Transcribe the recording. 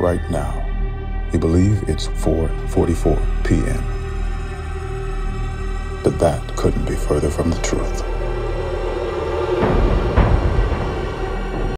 right now. You believe it's 4:44 p.m. But that couldn't be further from the truth.